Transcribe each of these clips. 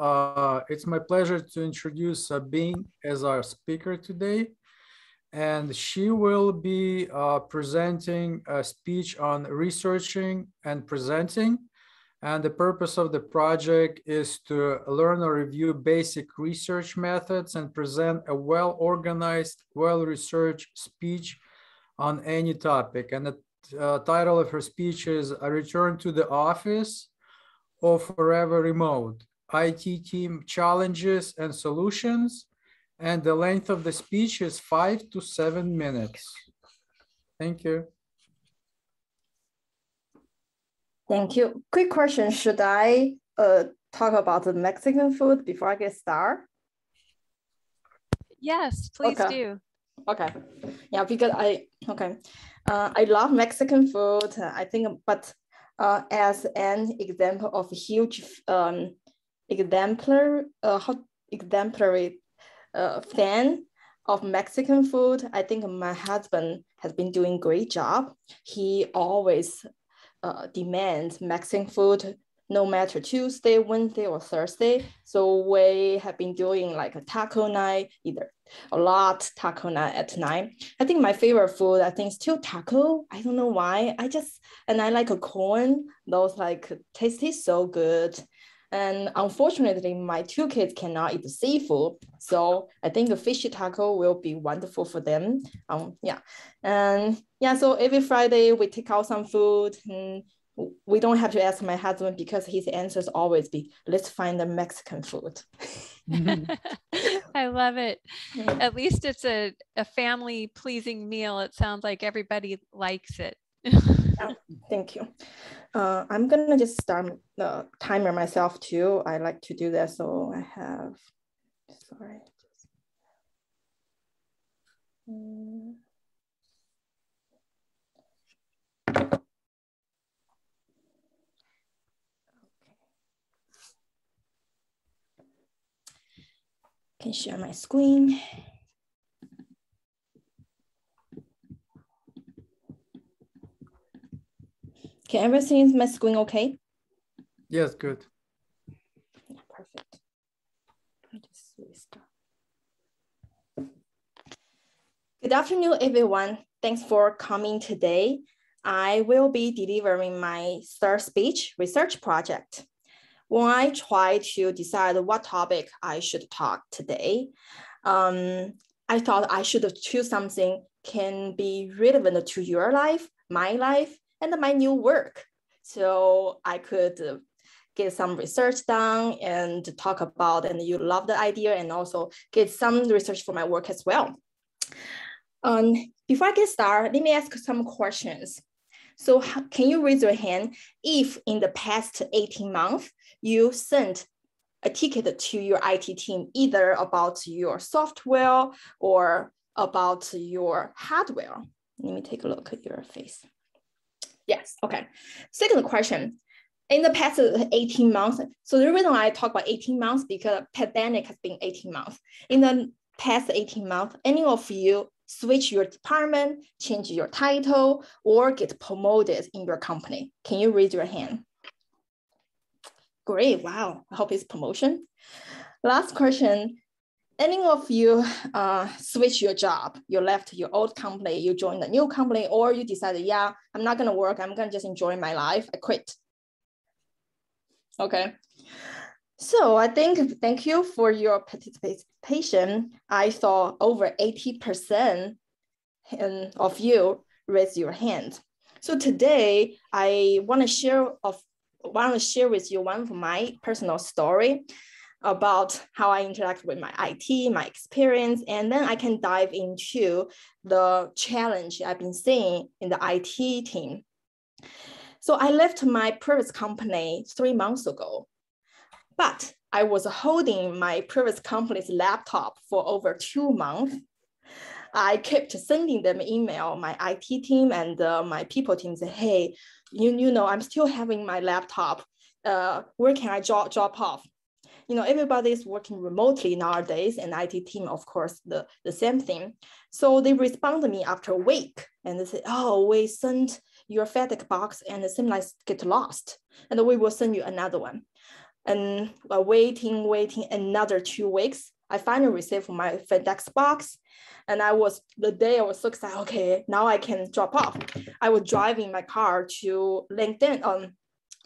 Uh, it's my pleasure to introduce Sabine as our speaker today. And she will be uh, presenting a speech on researching and presenting. And the purpose of the project is to learn or review basic research methods and present a well-organized, well-researched speech on any topic. And the uh, title of her speech is A Return to the Office or Forever Remote, IT Team Challenges and Solutions. And the length of the speech is five to seven minutes. Thank you. Thank you. Quick question, should I uh, talk about the Mexican food before I get started? Yes, please okay. do. Okay. Yeah, because I, okay. Uh, I love Mexican food. I think, but uh, as an example of huge um, exemplar, uh, exemplary uh, fan of Mexican food, I think my husband has been doing great job. He always uh, demands Mexican food no matter Tuesday, Wednesday, or Thursday. So we have been doing like a taco night, either a lot taco night at night. I think my favorite food, I think still taco. I don't know why. I just, and I like a corn. Those like tasty so good. And unfortunately, my two kids cannot eat the seafood. So I think the fishy taco will be wonderful for them. Um, yeah. And yeah, so every Friday we take out some food and we don't have to ask my husband because his answers always be let's find the mexican food i love it at least it's a, a family pleasing meal it sounds like everybody likes it yeah, thank you uh, i'm gonna just start the timer myself too i like to do that so i have sorry mm. can share my screen. Can everyone see my screen okay? Yes, good. Yeah, perfect. Good afternoon, everyone. Thanks for coming today. I will be delivering my third speech research project when I try to decide what topic I should talk today, um, I thought I should choose something can be relevant to your life, my life, and my new work. So I could get some research done and talk about, and you love the idea, and also get some research for my work as well. Um, before I get started, let me ask some questions. So can you raise your hand if in the past 18 months, you sent a ticket to your IT team, either about your software or about your hardware. Let me take a look at your face. Yes, okay. Second question. In the past 18 months, so the reason I talk about 18 months because pandemic has been 18 months. In the past 18 months, any of you switch your department, change your title, or get promoted in your company? Can you raise your hand? Great, wow, I hope it's promotion. Last question, any of you uh, switch your job, you left your old company, you joined a new company, or you decided, yeah, I'm not gonna work, I'm gonna just enjoy my life, I quit. Okay, so I think, thank you for your participation. I saw over 80% of you raise your hand. So today I wanna share of want to share with you one of my personal story about how I interact with my IT, my experience, and then I can dive into the challenge I've been seeing in the IT team. So I left my previous company three months ago, but I was holding my previous company's laptop for over two months. I kept sending them email, my IT team and uh, my people team say, hey, you, you know, I'm still having my laptop. Uh, where can I drop, drop off? You know, everybody is working remotely nowadays and IT team, of course, the, the same thing. So they respond to me after a week and they say, oh, we sent your FedEx box and seems like get lost and we will send you another one. and waiting, waiting another two weeks. I finally received my FedEx box. And I was, the day I was so excited, okay, now I can drop off. I was driving my car to Lincoln, um,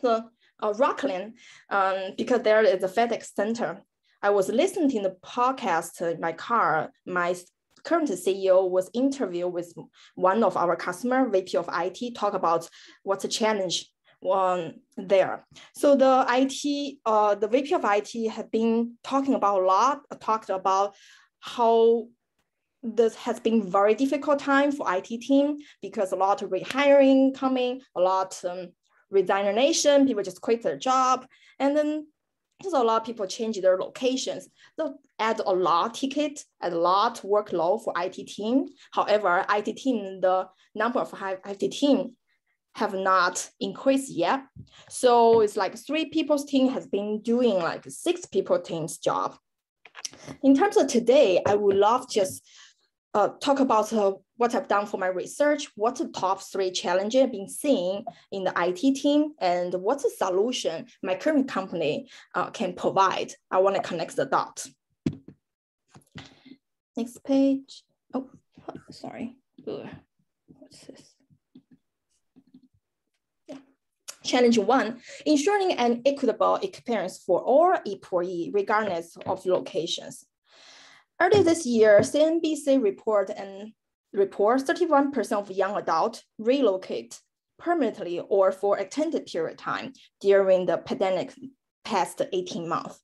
the uh, Rocklin, um, because there is a FedEx center. I was listening to the podcast in my car. My current CEO was interviewed with one of our customer, VP of IT, talk about what's the challenge um, there. So the IT, uh, the VP of IT have been talking about a lot, talked about how this has been very difficult time for IT team because a lot of rehiring coming, a lot um, resignation, people just quit their job. And then there's a lot of people change their locations. So add a lot ticket, add a lot workload for IT team. However, IT team, the number of IT team have not increased yet. So it's like three people's team has been doing like six people team's job. In terms of today, I would love just uh, talk about uh, what I've done for my research, what the top three challenges I've been seeing in the IT team, and what's the solution my current company uh, can provide. I want to connect the dots. Next page. Oh, sorry. Ugh. What's this? Challenge one, ensuring an equitable experience for all employees, regardless of locations. Earlier this year, CNBC report and report 31% of young adults relocate permanently or for extended period of time during the pandemic past 18 months.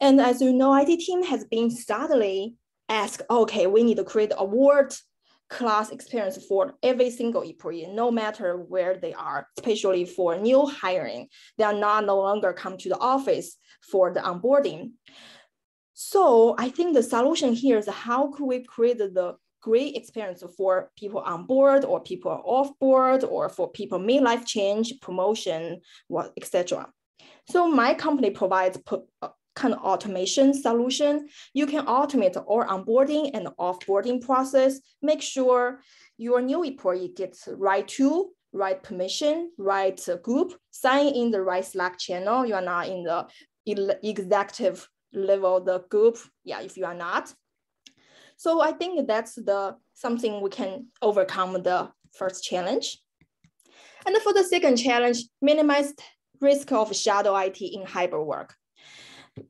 And as you know, IT team has been steadily asked, okay, we need to create a world class experience for every single employee, no matter where they are, especially for new hiring. They are not no longer come to the office for the onboarding. So I think the solution here is how could we create the great experience for people on board or people off board or for people mid-life change, promotion, etc. So my company provides uh, kind of automation solution. You can automate all onboarding and offboarding process. Make sure your new employee gets right tool, right permission, right group, sign in the right Slack channel. You are not in the executive level, the group. Yeah, if you are not. So I think that's the something we can overcome the first challenge. And for the second challenge, minimize risk of shadow IT in hybrid work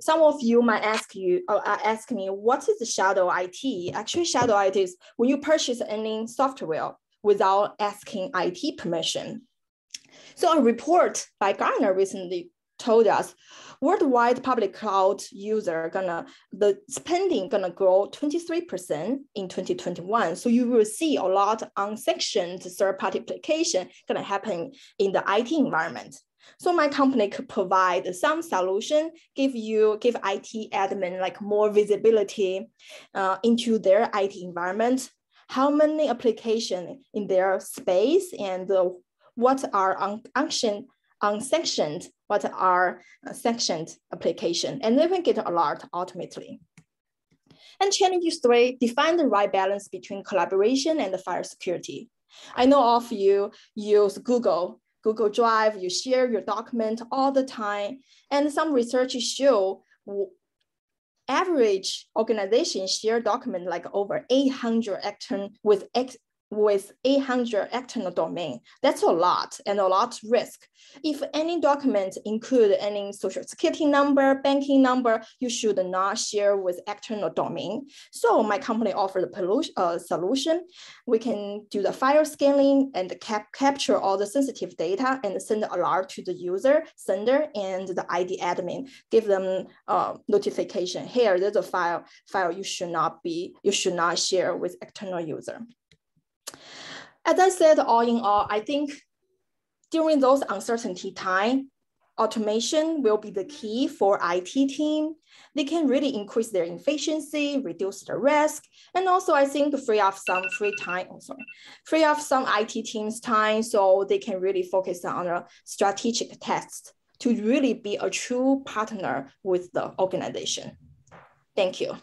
some of you might ask you or ask me what is the shadow IT? Actually, shadow IT is when you purchase any software without asking IT permission. So a report by Gartner recently told us worldwide public cloud user gonna the spending gonna grow 23% in 2021 so you will see a lot unsanctioned third-party application gonna happen in the it environment. So my company could provide some solution, give you, give IT admin like more visibility uh, into their IT environment, how many application in their space and uh, what are un unsanctioned, what are uh, sanctioned application, and they will get a lot ultimately. And challenge three, define the right balance between collaboration and the file security. I know all of you use Google Google Drive, you share your document all the time. And some research show average organization share document like over 800 external with with 800 external domain. That's a lot and a lot risk. If any document include any social security number, banking number, you should not share with external domain. So my company offered a uh, solution. We can do the file scanning and cap capture all the sensitive data and send alert to the user, sender, and the IT admin. Give them uh, notification. Here, there's a file, file you should not be, you should not share with external user. As I said, all in all, I think during those uncertainty time, automation will be the key for IT team. They can really increase their efficiency, reduce the risk, and also I think free up some free time, oh, sorry, free up some IT team's time so they can really focus on a strategic tasks to really be a true partner with the organization. Thank you.